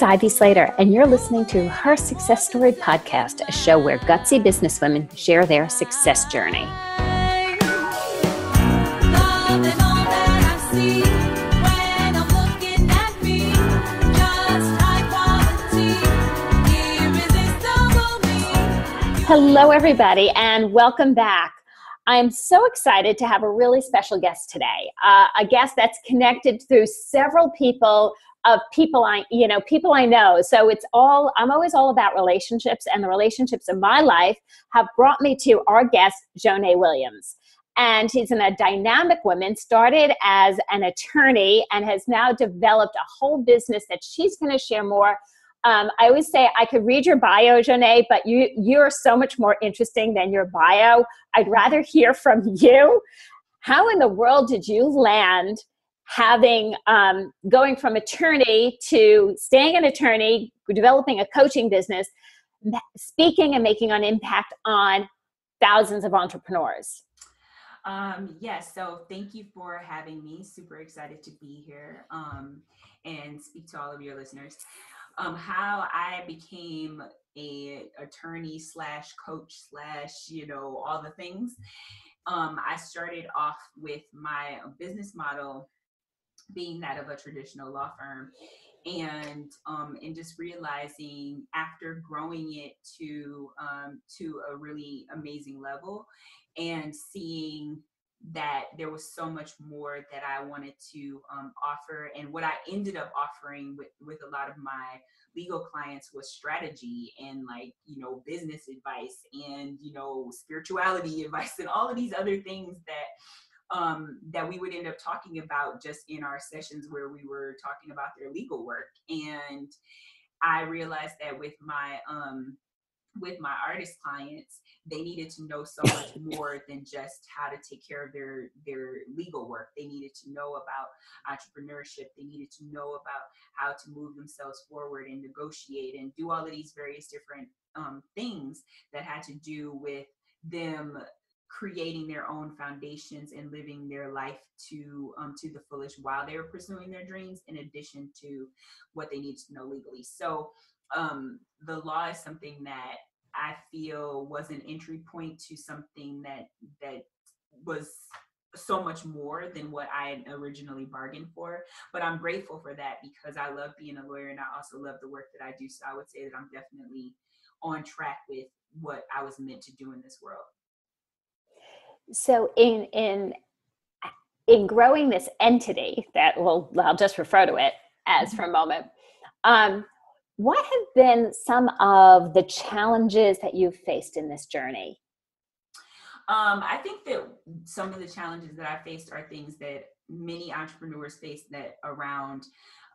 it's Ivy Slater, and you're listening to Her Success Story Podcast, a show where gutsy businesswomen share their success journey. Hello, everybody, and welcome back. I'm so excited to have a really special guest today, uh, a guest that's connected through several people of people I, you know, people I know. So it's all, I'm always all about relationships, and the relationships in my life have brought me to our guest, Jo-Ná Williams. And she's a dynamic woman, started as an attorney and has now developed a whole business that she's going to share more. Um, I always say I could read your bio, Jo-Ná, but you you're so much more interesting than your bio. I'd rather hear from you. How in the world did you land having um, going from attorney to staying an attorney, developing a coaching business, speaking and making an impact on thousands of entrepreneurs. Um, yes, so thank you for having me. Super excited to be here um, and speak to all of your listeners. Um, how I became a attorney slash coach slash you know all the things. Um, I started off with my business model being that of a traditional law firm and um, and just realizing after growing it to um, to a really amazing level and seeing that there was so much more that I wanted to um, offer and what I ended up offering with with a lot of my legal clients was strategy and like you know business advice and you know spirituality advice and all of these other things that um, that we would end up talking about just in our sessions where we were talking about their legal work. And I realized that with my um, with my artist clients, they needed to know so much more than just how to take care of their their legal work. They needed to know about entrepreneurship. They needed to know about how to move themselves forward and negotiate and do all of these various different um, things that had to do with them creating their own foundations and living their life to um, to the fullest while they were pursuing their dreams in addition to what they need to know legally so um, the law is something that i feel was an entry point to something that that was so much more than what I had originally bargained for. But I'm grateful for that because I love being a lawyer and I also love the work that I do. So I would say that I'm definitely on track with what I was meant to do in this world so in in in growing this entity that will I'll just refer to it as for a moment. Um, what have been some of the challenges that you've faced in this journey? Um, I think that some of the challenges that I faced are things that many entrepreneurs face that around,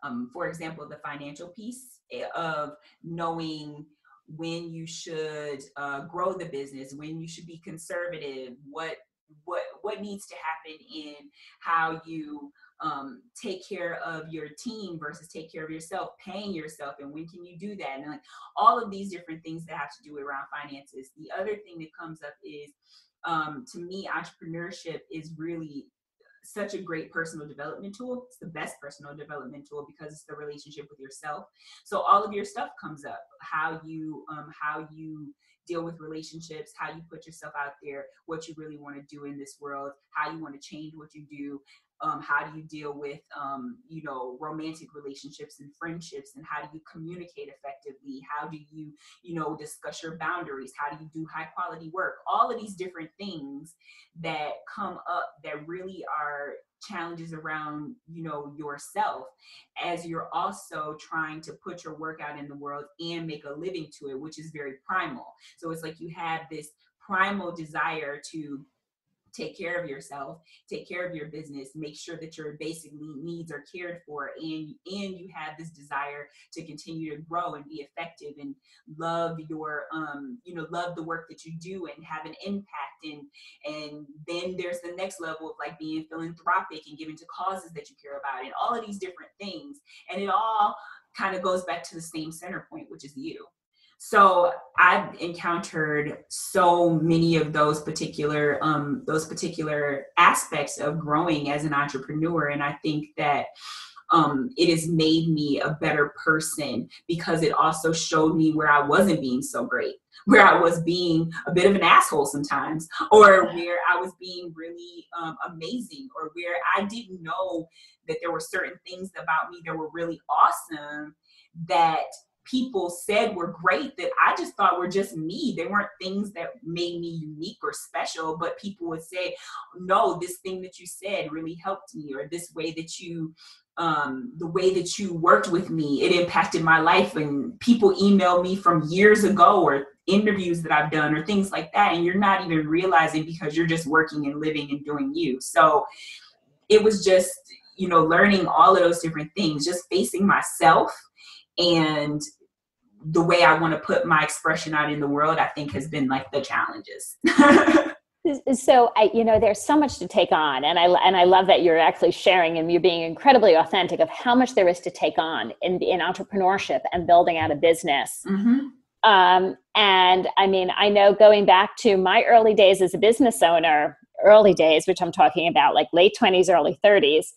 um, for example, the financial piece eh, of knowing when you should uh, grow the business, when you should be conservative, what what what needs to happen in how you um, take care of your team versus take care of yourself, paying yourself, and when can you do that? And like all of these different things that have to do around finances. The other thing that comes up is um, to me, entrepreneurship is really such a great personal development tool. It's the best personal development tool because it's the relationship with yourself. So all of your stuff comes up. How you um, how you deal with relationships, how you put yourself out there, what you really want to do in this world, how you want to change what you do, um, how do you deal with um, you know romantic relationships and friendships and how do you communicate effectively? How do you you know discuss your boundaries? How do you do high quality work? All of these different things that come up that really are challenges around you know yourself as you're also trying to put your work out in the world and make a living to it which is very primal. So it's like you have this primal desire to take care of yourself take care of your business make sure that your basic needs are cared for and and you have this desire to continue to grow and be effective and love your um you know love the work that you do and have an impact. And and then there's the next level of like being philanthropic and giving to causes that you care about and all of these different things. And it all kind of goes back to the same center point which is you so I've encountered so many of those particular um, those particular aspects of growing as an entrepreneur, and I think that um, it has made me a better person because it also showed me where I wasn't being so great, where I was being a bit of an asshole sometimes, or where I was being really um, amazing, or where I didn't know that there were certain things about me that were really awesome that people said were great that I just thought were just me. They weren't things that made me unique or special, but people would say, no, this thing that you said really helped me, or this way that you um, the way that you worked with me, it impacted my life. And people email me from years ago or interviews that I've done or things like that. And you're not even realizing because you're just working and living and doing you. So it was just, you know, learning all of those different things, just facing myself and the way I want to put my expression out in the world, I think has been like the challenges. so I, you know, there's so much to take on, and I and I love that you're actually sharing and you're being incredibly authentic of how much there is to take on in in entrepreneurship and building out a business. Mm-hmm. Um, and I mean, I know going back to my early days as a business owner, early days, which I'm talking about like late 20s, early 30s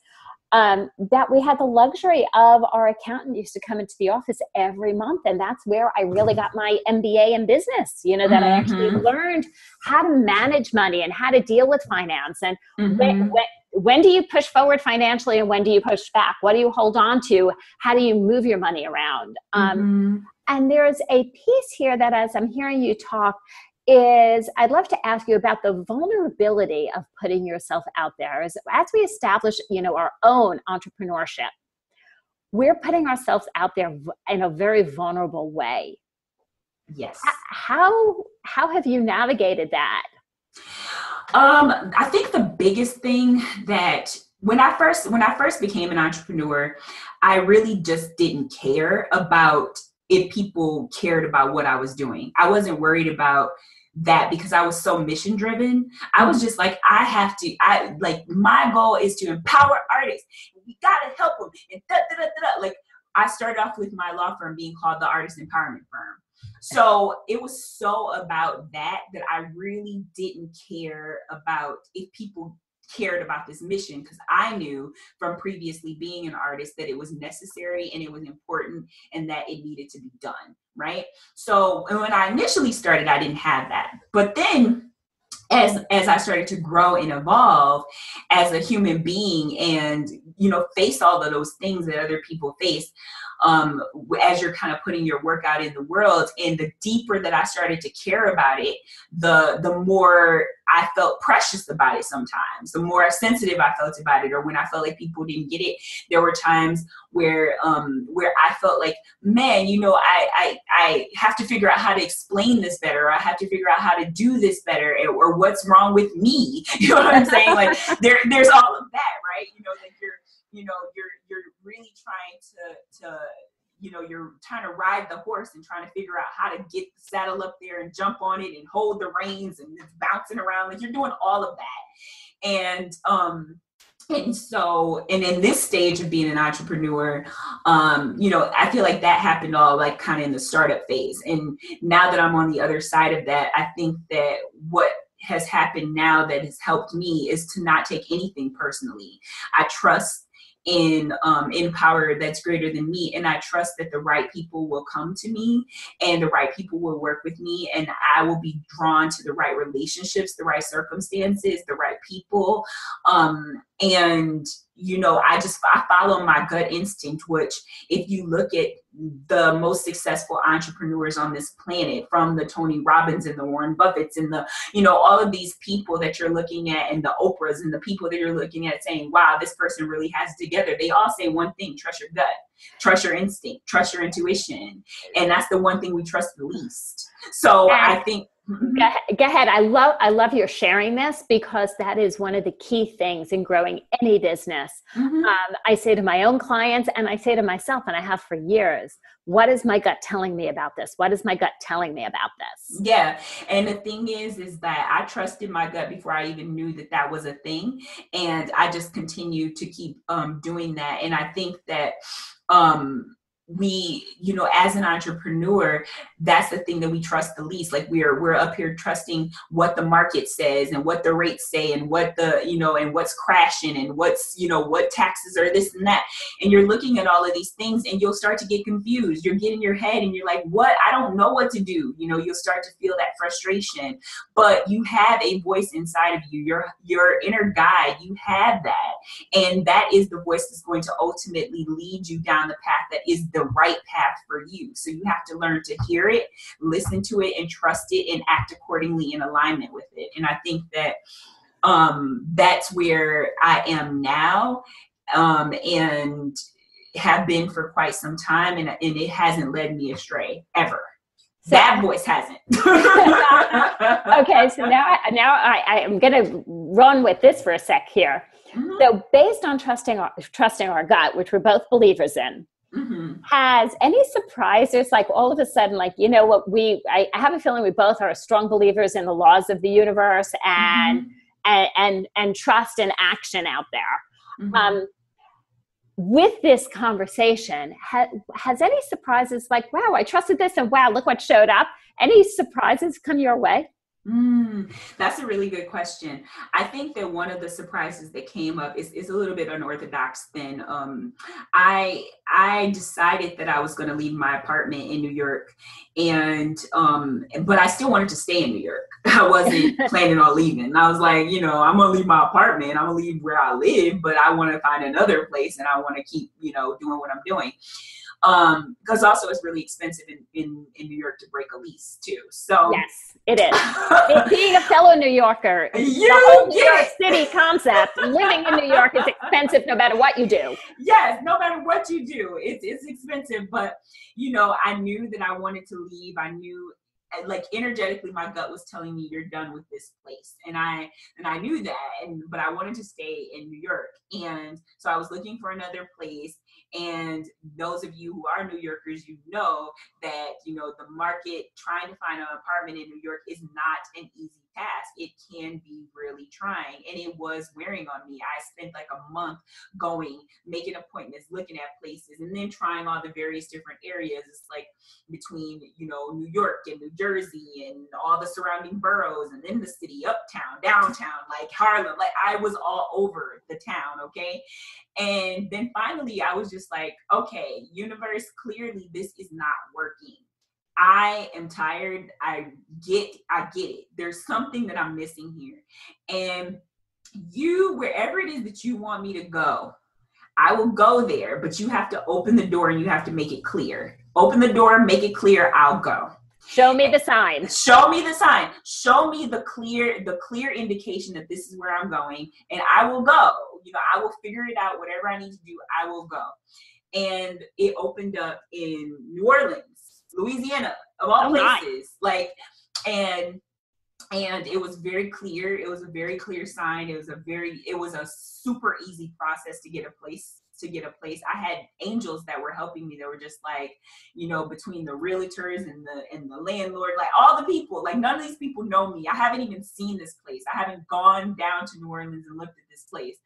um, that we had the luxury of our accountant used to come into the office every month and that's where i really got my mba in business you know that mm-hmm. i actually mm-hmm. learned how to manage money and how to deal with finance and mm-hmm. when, when, when do you push forward financially and when do you push back what do you hold on to how do you move your money around um, mm-hmm. and there's a piece here that as i'm hearing you talk is I'd love to ask you about the vulnerability of putting yourself out there. As, as we establish, you know, our own entrepreneurship, we're putting ourselves out there in a very vulnerable way. Yes. How how have you navigated that? Um, I think the biggest thing that when I first when I first became an entrepreneur, I really just didn't care about if people cared about what I was doing. I wasn't worried about that because I was so mission driven. I was just like, I have to, I like my goal is to empower artists. We gotta help them. And da, da, da, Like I started off with my law firm being called the Artist Empowerment Firm. So it was so about that that I really didn't care about if people cared about this mission because I knew from previously being an artist that it was necessary and it was important and that it needed to be done, right? So when I initially started, I didn't have that. But then as as I started to grow and evolve as a human being and you know face all of those things that other people face um, as you're kind of putting your work out in the world. And the deeper that I started to care about it, the the more I felt precious about it sometimes, the more sensitive I felt about it, or when I felt like people didn't get it. There were times where um, where I felt like, man, you know, I, I I have to figure out how to explain this better. I have to figure out how to do this better, or what's wrong with me. You know what I'm saying? Like there there's all of that, right? You know, like you're you know you're you're really trying to to you know you're trying to ride the horse and trying to figure out how to get the saddle up there and jump on it and hold the reins and it's bouncing around. Like you're doing all of that. And um and so and in this stage of being an entrepreneur um you know i feel like that happened all like kind of in the startup phase. And now that i'm on the other side of that i think that what has happened now that has helped me is to not take anything personally. I trust in um, in power that's greater than me. And i trust that the right people will come to me and the right people will work with me. And i will be drawn to the right relationships the right circumstances the right people. Um, and you know i just i follow my gut instinct which if you look at the most successful entrepreneurs on this planet from the tony robbins and the warren buffetts and the you know all of these people that you're looking at and the oprahs and the people that you're looking at saying wow this person really has together. They all say one thing trust your gut trust your instinct trust your intuition and that's the one thing we trust the least so i think Mm-hmm. Go, ahead, go ahead. I love I love your sharing this because that is one of the key things in growing any business. Mm-hmm. Um, I say to my own clients and I say to myself, and I have for years, what is my gut telling me about this? What is my gut telling me about this? Yeah, and the thing is, is that I trusted my gut before I even knew that that was a thing, and I just continue to keep um, doing that. And I think that um, we you know as an entrepreneur that's the thing that we trust the least. Like we're we're up here trusting what the market says and what the rates say and what the you know and what's crashing and what's you know what taxes are this and that. And you're looking at all of these things and you'll start to get confused. You're getting your head and you're like what? I don't know what to do. You know you'll start to feel that frustration. But you have a voice inside of you. Your your inner guide you have that. And that is the voice that's going to ultimately lead you down the path that is the the right path for you. So you have to learn to hear it, listen to it, and trust it and act accordingly in alignment with it. And I think that um, that's where I am now um, and have been for quite some time. And, and it hasn't led me astray ever. So, that voice hasn't. okay, so now, now I, I am going to run with this for a sec here. Mm-hmm. So, based on trusting our, trusting our gut, which we're both believers in, Mm-hmm. Has any surprises, like all of a sudden, like, you know what, we, I, I, have a feeling we both are strong believers in the laws of the universe and, mm-hmm. and, and, and, trust and action out there. Mm-hmm. Um, with this conversation, ha- has any surprises like, wow, I trusted this and wow, look what showed up? Any surprises come your way? Mm, that's a really good question. I think that one of the surprises that came up is, is a little bit unorthodox. Then um, I I decided that I was going to leave my apartment in New York, and um, but I still wanted to stay in New York. I wasn't planning on leaving. And I was like, you know, I'm gonna leave my apartment. I'm gonna leave where I live, but I want to find another place, and I want to keep you know doing what I'm doing um because also it's really expensive in, in in new york to break a lease too so. Yes it is. Being a fellow new yorker you the whole new york city concept living in new york is expensive no matter what you do. Yes no matter what you do it's it's expensive but you know i knew that i wanted to leave. I knew like energetically my gut was telling me you're done with this place and i and i knew that and but i wanted to stay in new york and so i was looking for another place and those of you who are New Yorkers, you know that, you know, the market trying to find an apartment in New York is not an easy task. It can be really trying. And it was wearing on me. I spent like a month going, making appointments, looking at places, and then trying all the various different areas. It's like between, you know, New York and New Jersey and all the surrounding boroughs and then the city, uptown, downtown, like Harlem. Like I was all over the town, okay? And then finally, I was just like, okay, universe, clearly this is not working. I am tired. I get, I get it. There's something that I'm missing here. And you, wherever it is that you want me to go, I will go there, but you have to open the door and you have to make it clear. Open the door, make it clear, I'll go. Show me the sign. Show me the sign. Show me the clear the clear indication that this is where I'm going and I will go. You know, I will figure it out whatever I need to do, I will go. And it opened up in New Orleans, Louisiana, of all oh, places. Like and and it was very clear. It was a very clear sign. It was a very it was a super easy process to get a place to get a place. I had angels that were helping me. They were just like, you know, between the realtors and the and the landlord, like all the people, like none of these people know me. I haven't even seen this place. I haven't gone down to New Orleans and looked at this place.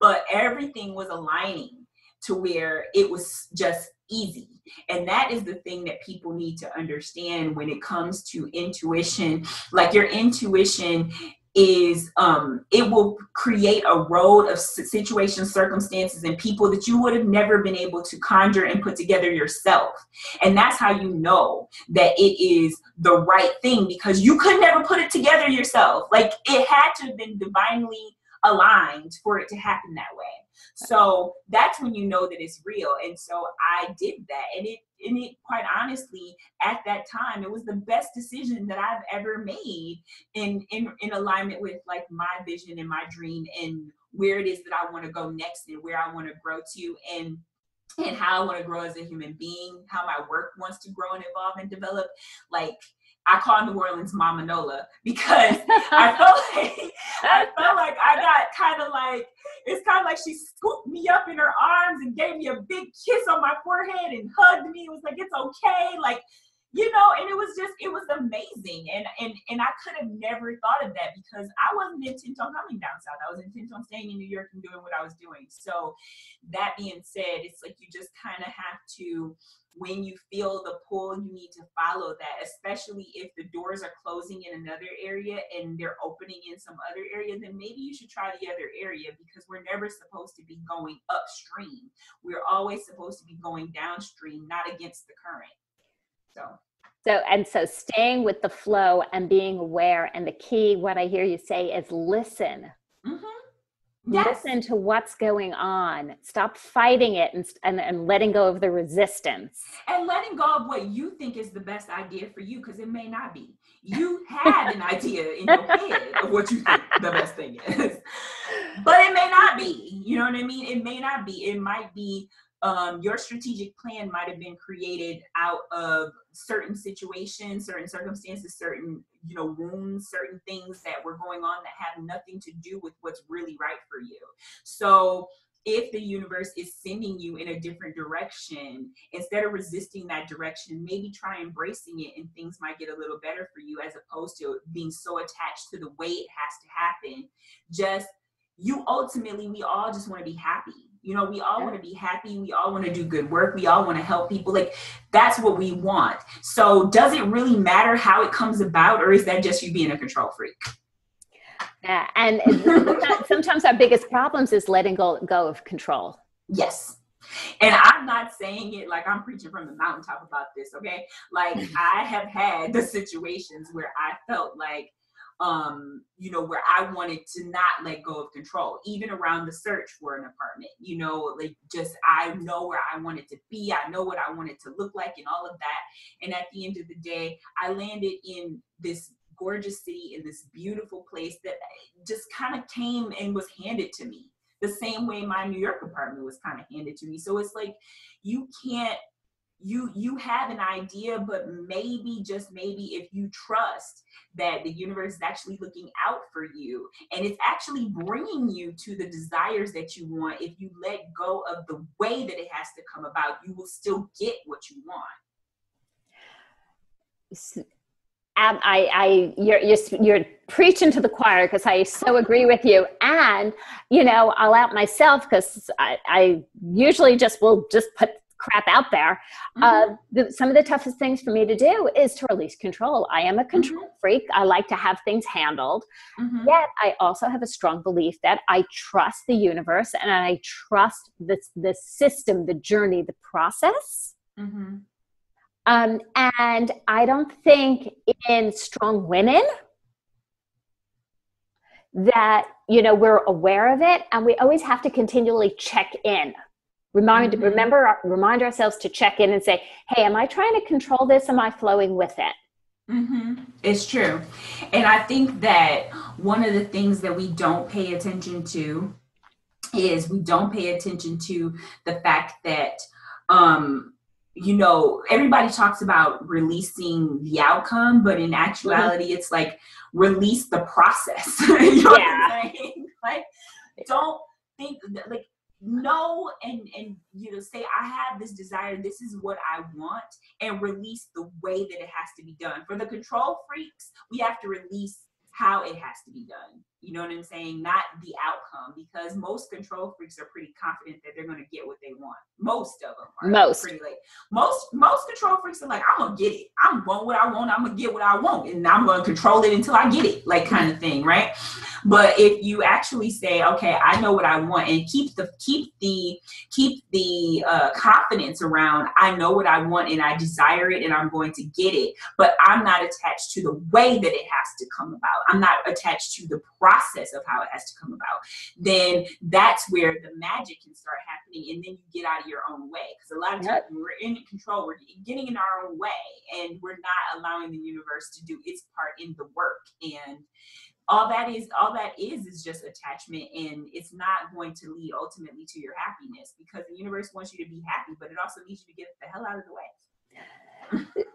But everything was aligning to where it was just easy. And that is the thing that people need to understand when it comes to intuition. Like your intuition is um, it will create a road of situations, circumstances, and people that you would have never been able to conjure and put together yourself. And that's how you know that it is the right thing because you could never put it together yourself. Like it had to have been divinely aligned for it to happen that way. So that's when you know that it's real. And so I did that. And it and it quite honestly at that time it was the best decision that I've ever made in in in alignment with like my vision and my dream and where it is that I want to go next and where I want to grow to and and how I want to grow as a human being, how my work wants to grow and evolve and develop. Like I call New Orleans Mama Nola because I felt like I felt like I got kind of like it's kind of like she scooped me up in her arms and gave me a big kiss on my forehead and hugged me. It was like it's okay, like you know and it was just it was amazing. And and and i could have never thought of that because i wasn't intent on coming down south. I was intent on staying in new york and doing what i was doing. So that being said it's like you just kind of have to when you feel the pull, you need to follow that, especially if the doors are closing in another area and they're opening in some other area, then maybe you should try the other area because we're never supposed to be going upstream. We're always supposed to be going downstream, not against the current. So so, and so staying with the flow and being aware. And the key, what I hear you say is listen. Mm-hmm. Yes. Listen to what's going on. Stop fighting it and, and, and letting go of the resistance. And letting go of what you think is the best idea for you, because it may not be. You have an idea in your head of what you think the best thing is, but it may not be. You know what I mean? It may not be. It might be um, your strategic plan might have been created out of certain situations, certain circumstances, certain you know wounds, certain things that were going on that have nothing to do with what's really right for you. So if the universe is sending you in a different direction, instead of resisting that direction, maybe try embracing it and things might get a little better for you as opposed to being so attached to the way it has to happen. Just you ultimately, we all just want to be happy you know, we all want to be happy. We all want to do good work. We all want to help people. Like that's what we want. So does it really matter how it comes about, or is that just you being a control freak? Yeah, and sometimes our biggest problems is letting go, go of control. Yes. And I'm not saying it like I'm preaching from the mountaintop about this, okay? Like I have had the situations where I felt like um, you know, where I wanted to not let go of control, even around the search for an apartment, you know, like just I know where I wanted to be, I know what I wanted to look like, and all of that. And at the end of the day, I landed in this gorgeous city, in this beautiful place that just kind of came and was handed to me the same way my New York apartment was kind of handed to me. So it's like you can't you you have an idea but maybe just maybe if you trust that the universe is actually looking out for you and it's actually bringing you to the desires that you want if you let go of the way that it has to come about you will still get what you want um, I, I, you're, you're, you're preaching to the choir because I so agree with you. And, you know, I'll out myself because I, I usually just will just put crap out there. Mm-hmm. Uh, the, some of the toughest things for me to do is to release control. I am a control mm-hmm. freak. I like to have things handled. Mm-hmm. Yet I also have a strong belief that I trust the universe and I trust the, the system, the journey, the process. Mm-hmm. Um, and I don't think in strong women that you know we're aware of it and we always have to continually check in Remind, mm-hmm. remember, remind ourselves to check in and say, "Hey, am I trying to control this? Am I flowing with it?" Mm-hmm. It's true, and I think that one of the things that we don't pay attention to is we don't pay attention to the fact that um, you know everybody talks about releasing the outcome, but in actuality, mm-hmm. it's like release the process. you know yeah. Like, don't think like know and and you know say i have this desire. This is what i want and release the way that it has to be done. For the control freaks we have to release how it has to be done you know what I'm saying? Not the outcome, because most control freaks are pretty confident that they're going to get what they want. Most of them are most. pretty late. Most most control freaks are like, I'm gonna get it. I'm want what I want. I'm gonna get what I want, and I'm gonna control it until I get it, like kind of thing, right? But if you actually say, okay, I know what I want, and keep the keep the keep the uh, confidence around, I know what I want, and I desire it, and I'm going to get it. But I'm not attached to the way that it has to come about. I'm not attached to the process of how it has to come about, then that's where the magic can start happening. And then you get out of your own way. Because a lot of times when we're in control, we're getting in our own way and we're not allowing the universe to do its part in the work. And all that is all that is is just attachment and it's not going to lead ultimately to your happiness because the universe wants you to be happy but it also needs you to get the hell out of the way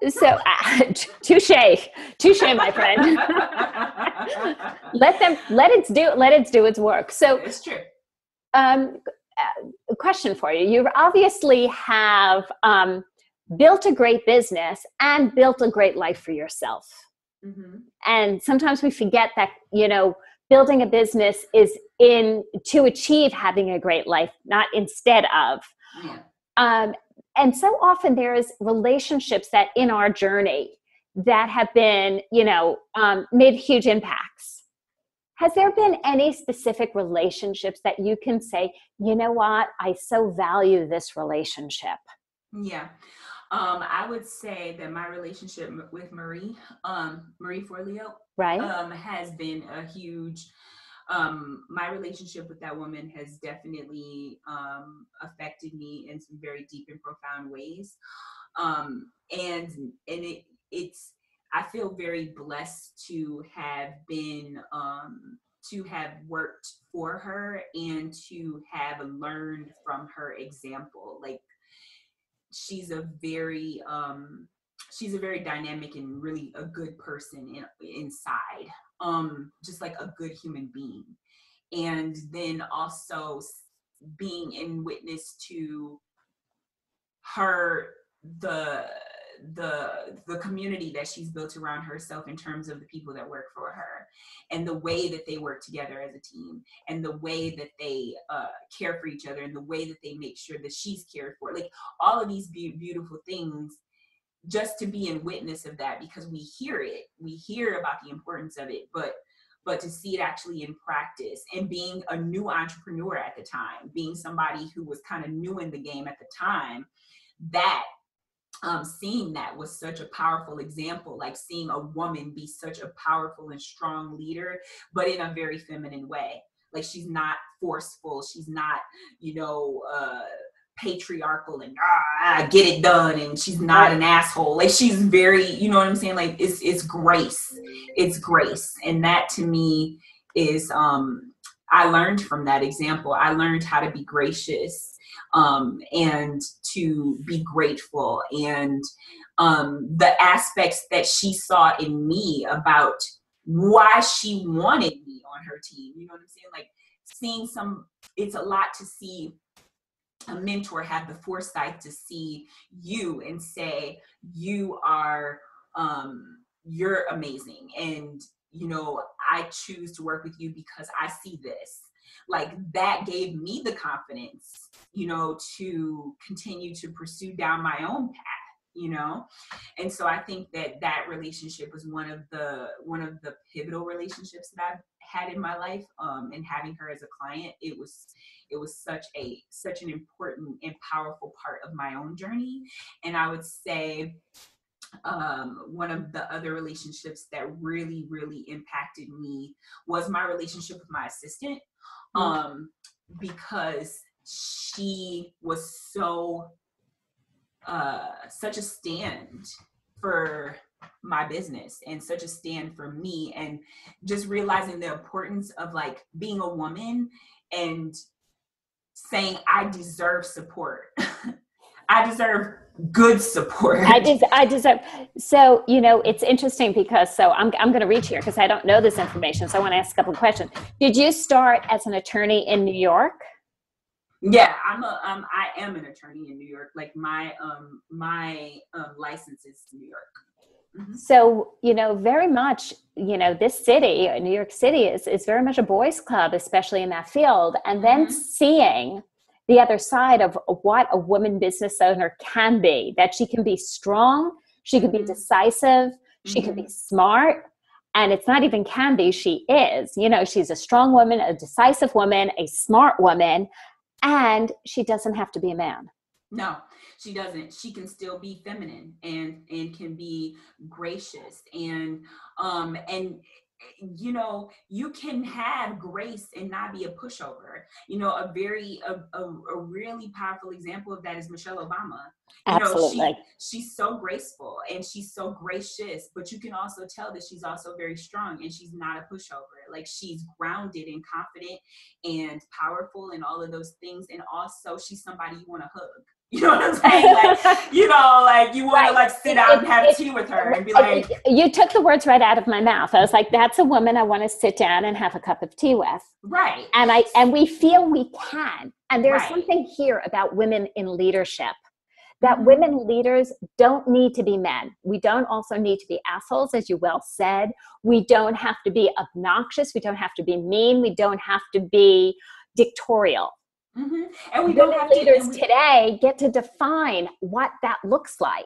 so uh, touche touche my friend let them let it do let it do its work so it's true um a question for you you obviously have um built a great business and built a great life for yourself. Mm-hmm. And sometimes we forget that, you know, building a business is in to achieve having a great life, not instead of. Yeah. Um, and so often there is relationships that in our journey that have been, you know, um, made huge impacts. Has there been any specific relationships that you can say, you know what, I so value this relationship? Yeah. Um, I would say that my relationship with Marie, um, Marie Forleo, right, um, has been a huge. Um, my relationship with that woman has definitely um, affected me in some very deep and profound ways, um, and and it it's I feel very blessed to have been um, to have worked for her and to have learned from her example. Like she's a very um she's a very dynamic and really a good person in, inside um just like a good human being. And then also being in witness to her the the the community that she's built around herself in terms of the people that work for her and the way that they work together as a team and the way that they uh, care for each other and the way that they make sure that she's cared for. Like all of these be- beautiful things just to be in witness of that because we hear it we hear about the importance of it but but to see it actually in practice and being a new entrepreneur at the time being somebody who was kind of new in the game at the time that um, seeing that was such a powerful example, like seeing a woman be such a powerful and strong leader, but in a very feminine way. Like she's not forceful, she's not, you know, uh, patriarchal and ah, get it done, and she's not an asshole. Like she's very, you know what I'm saying? Like it's it's grace, it's grace, and that to me is um I learned from that example. I learned how to be gracious um, and to be grateful and um, the aspects that she saw in me about why she wanted me on her team. You know what I'm saying? Like seeing some, it's a lot to see a mentor have the foresight to see you and say, you are, um, you're amazing. And, you know, I choose to work with you because I see this. Like that gave me the confidence you know, to continue to pursue down my own path, you know? And so I think that that relationship was one of the, one of the pivotal relationships that I've had in my life. Um, and having her as a client, it was, it was such a, such an important and powerful part of my own journey. And I would say, um, one of the other relationships that really, really impacted me was my relationship with my assistant. Mm. Um, because she was so uh, such a stand for my business and such a stand for me and just realizing the importance of like being a woman and saying I deserve support. I deserve good support. I des- I deserve. So you know, it's interesting because so I'm I'm going to reach here because I don't know this information. So I want to ask a couple of questions. Did you start as an attorney in New York? Yeah, I'm a um I am an attorney in New York. Like my um my um license is New York. Mm-hmm. So, you know, very much, you know, this city, New York City is is very much a boys club, especially in that field. And then mm-hmm. seeing the other side of what a woman business owner can be, that she can be strong, she can be mm-hmm. decisive, she can be mm-hmm. smart, and it's not even can be she is you know she's a strong woman a decisive woman a smart woman and she doesn't have to be a man. No she doesn't. She can still be feminine and and can be gracious and um and you know you can have grace and not be a pushover. You know a very a, a, a really powerful example of that is michelle obama. You Absolutely. know she, she's so graceful and she's so gracious but you can also tell that she's also very strong and she's not a pushover. Like she's grounded and confident and powerful and all of those things and also she's somebody you want to hug you know what I'm saying? Like, you know, like you want right. to like sit down and have it, tea with her and be oh, like. You took the words right out of my mouth. I was like, that's a woman I want to sit down and have a cup of tea with. Right. And I and we feel we can. And there's right. something here about women in leadership that mm-hmm. women leaders don't need to be men. We don't also need to be assholes, as you well said. We don't have to be obnoxious. We don't have to be mean. We don't have to be dictatorial. Mm-hmm. And we women don't have leaders to, we, today get to define what that looks like.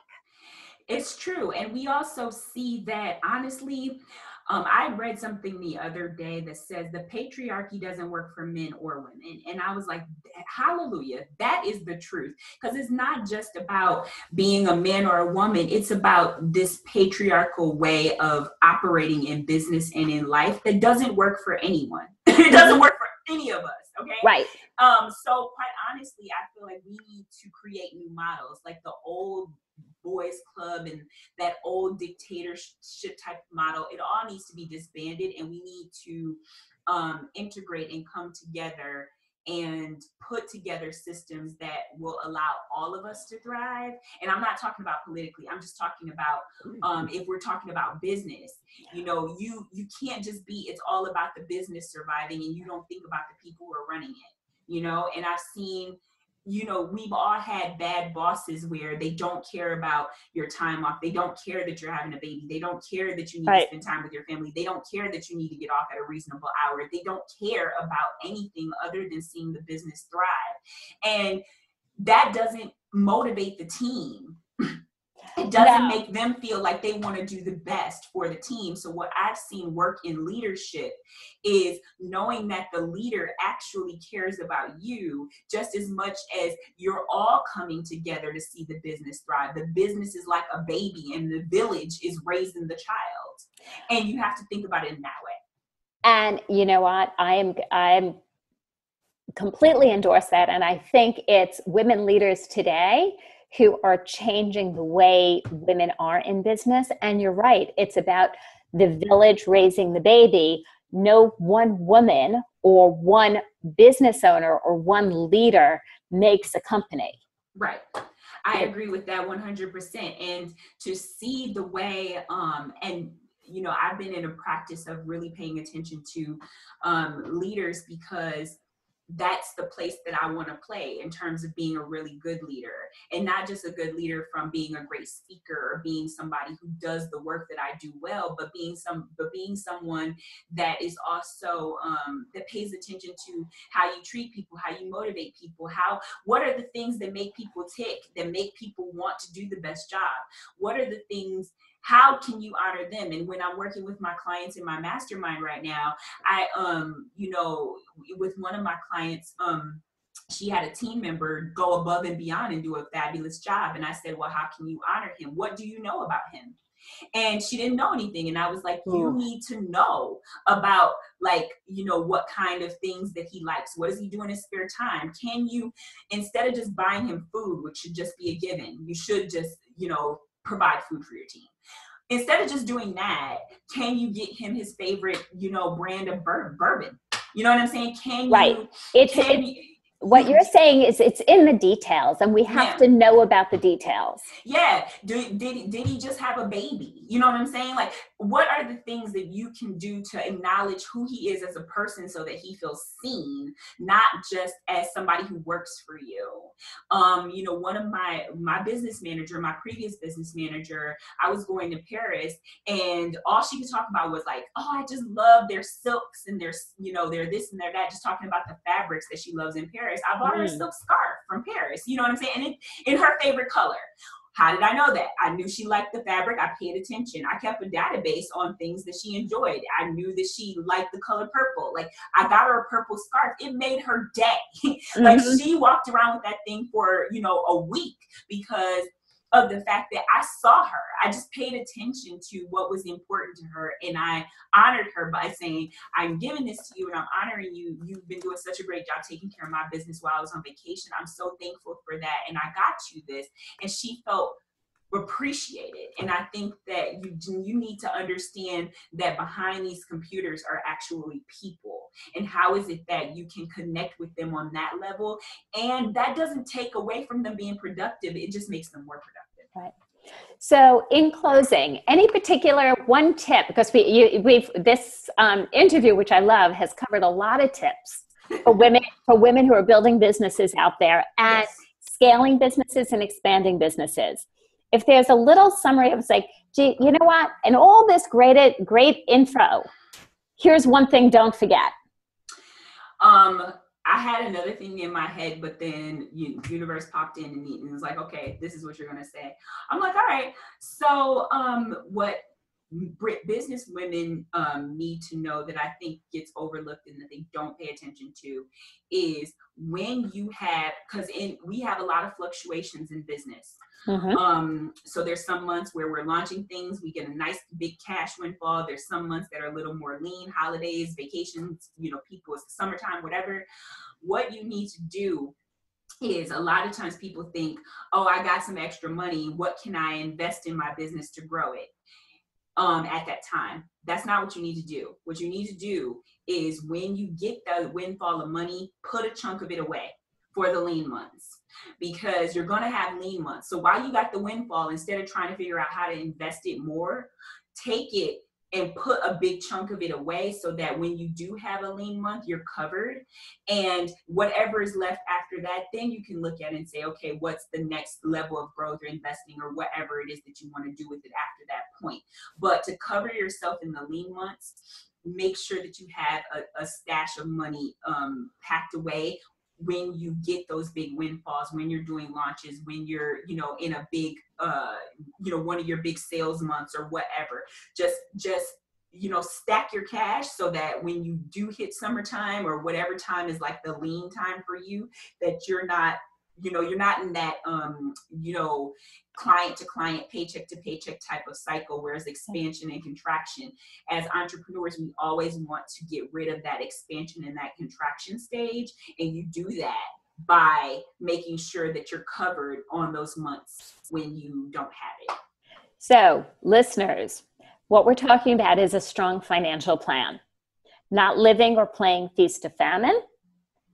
It's true. And we also see that honestly, um, I read something the other day that says the patriarchy doesn't work for men or women. And I was like, hallelujah, that is the truth. Because it's not just about being a man or a woman, it's about this patriarchal way of operating in business and in life that doesn't work for anyone. it doesn't work for any of us. Okay. Right. Um, so quite honestly, I feel like we need to create new models, like the old boys club and that old dictatorship type model it all needs to be disbanded and we need to um, integrate and come together and put together systems that will allow all of us to thrive. And i'm not talking about politically i'm just talking about um, if we're talking about business. You know you you can't just be it's all about the business surviving and you don't think about the people who are running it you know? And i've seen you know, we've all had bad bosses where they don't care about your time off. They don't care that you're having a baby. They don't care that you need right. to spend time with your family. They don't care that you need to get off at a reasonable hour. They don't care about anything other than seeing the business thrive. And that doesn't motivate the team it doesn't no. make them feel like they want to do the best for the team. So, what I've seen work in leadership is knowing that the leader actually cares about you just as much as you're all coming together to see the business thrive. The business is like a baby, and the village is raising the child. And you have to think about it in that way. And you know what? I am, I'm completely endorse that. And I think it's women leaders today who are changing the way women are in business. And you're right, it's about the village raising the baby. No one woman or one business owner or one leader makes a company. Right. I agree with that 100%. And to see the way, um, and you know, I've been in a practice of really paying attention to um, leaders because that's the place that I want to play in terms of being a really good leader and not just a good leader from being a great speaker or being somebody who does the work that I do well, but being some but being someone that is also um, that pays attention to how you treat people, how you motivate people, how what are the things that make people tick, that make people want to do the best job? What are the things how can you honor them? And when i'm working with my clients in my mastermind right now i um you know with one of my clients um she had a team member go above and beyond and do a fabulous job. And i said well how can you honor him? What do you know about him? And she didn't know anything. And i was like you need to know about like you know what kind of things that he likes. What does he do in his spare time? Can you instead of just buying him food which should just be a given you should just you know provide food for your team instead of just doing that, can you get him his favorite, you know, brand of bur- bourbon? You know what I'm saying? Can you? Right. It's, can it's, what you're saying is it's in the details and we have yeah. to know about the details yeah did, did, did he just have a baby you know what i'm saying like what are the things that you can do to acknowledge who he is as a person so that he feels seen not just as somebody who works for you um you know one of my my business manager my previous business manager i was going to paris and all she could talk about was like oh i just love their silks and their you know their this and their that just talking about the fabrics that she loves in paris. I bought her a mm. silk scarf from Paris. You know what I'm saying? And it, in her favorite color. How did I know that? I knew she liked the fabric. I paid attention. I kept a database on things that she enjoyed. I knew that she liked the color purple. Like I got her a purple scarf. It made her day. like mm-hmm. she walked around with that thing for, you know, a week because of the fact that I saw her. I just paid attention to what was important to her and I honored her by saying, I'm giving this to you and I'm honoring you. You've been doing such a great job taking care of my business while I was on vacation. I'm so thankful for that. And I got you this. And she felt appreciated and i think that you you need to understand that behind these computers are actually people and how is it that you can connect with them on that level and that doesn't take away from them being productive it just makes them more productive right so, in closing, any particular one tip? Because we you, we've this um, interview, which I love, has covered a lot of tips for women for women who are building businesses out there, and yes scaling businesses and expanding businesses. If there's a little summary of like, gee, you know what? And all this great, great info, here's one thing don't forget. Um, I had another thing in my head, but then universe popped in and, and was like, okay, this is what you're gonna say. I'm like, all right. So, um, what business women um, need to know that I think gets overlooked and that they don't pay attention to is when you have because in we have a lot of fluctuations in business. Mm-hmm. Um, so there's some months where we're launching things, we get a nice big cash windfall. There's some months that are a little more lean, holidays, vacations, you know, people, it's the summertime, whatever. What you need to do is a lot of times people think, oh, I got some extra money. What can I invest in my business to grow it? Um, at that time. That's not what you need to do. What you need to do is when you get the windfall of money, put a chunk of it away for the lean months because you're going to have lean months. So while you got the windfall, instead of trying to figure out how to invest it more, take it and put a big chunk of it away so that when you do have a lean month, you're covered. And whatever is left after that, then you can look at and say, okay, what's the next level of growth or investing or whatever it is that you want to do with it after that point. But to cover yourself in the lean months, make sure that you have a, a stash of money um, packed away when you get those big windfalls when you're doing launches when you're you know in a big uh you know one of your big sales months or whatever. Just just you know stack your cash so that when you do hit summertime or whatever time is like the lean time for you that you're not you know you're not in that um you know client to client paycheck to paycheck type of cycle whereas expansion and contraction. As entrepreneurs we always want to get rid of that expansion and that contraction stage and you do that by making sure that you're covered on those months when you don't have it. So listeners what we're talking about is a strong financial plan. Not living or playing feast to famine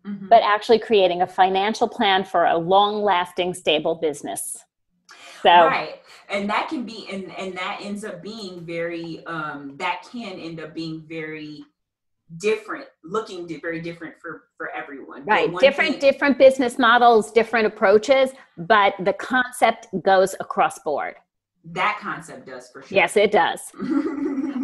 mm-hmm. but actually creating a financial plan for a long lasting, stable business. So, right. And that can be, and, and that ends up being very, um, that can end up being very different looking very different for for everyone right different thing, different business models different approaches but the concept goes across board that concept does for sure. Yes, it does.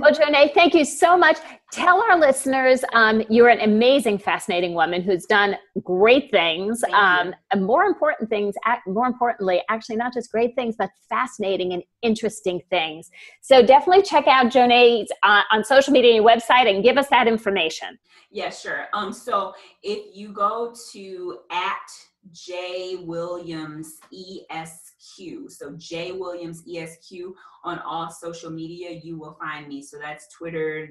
well, Jo-Ná, thank you so much. Tell our listeners um, you're an amazing, fascinating woman who's done great things. Um, and more important things, more importantly, actually not just great things, but fascinating and interesting things. So definitely check out Jo-Ná uh, on social media and your website and give us that information. Yeah, sure. Um, so if you go to at J Williams ESQ. So J Williams ESQ on all social media, you will find me. So that's Twitter,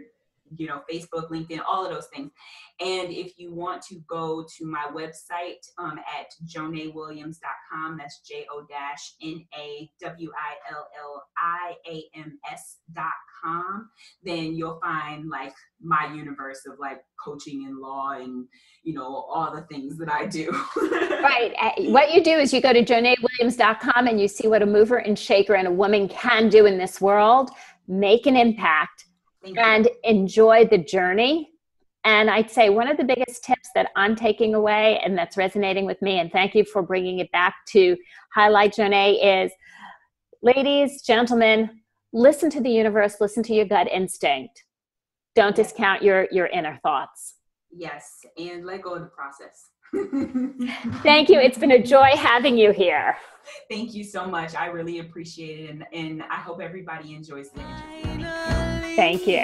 you know, Facebook, LinkedIn, all of those things. And if you want to go to my website um, at jo-nawilliams.com, that's J O N A W I L L I A M S.com, then you'll find like my universe of like coaching and law and, you know, all the things that I do. right. What you do is you go to jo-nawilliams.com and you see what a mover and shaker and a woman can do in this world, make an impact and enjoy the journey. And I'd say one of the biggest tips that I'm taking away and that's resonating with me, and thank you for bringing it back to highlight Jo-Ná, is ladies, gentlemen, listen to the universe, listen to your gut instinct. Don't discount your, your inner thoughts. Yes, and let go of the process. Thank you. It's been a joy having you here. Thank you so much. I really appreciate it. And, and I hope everybody enjoys the interview. Thank you.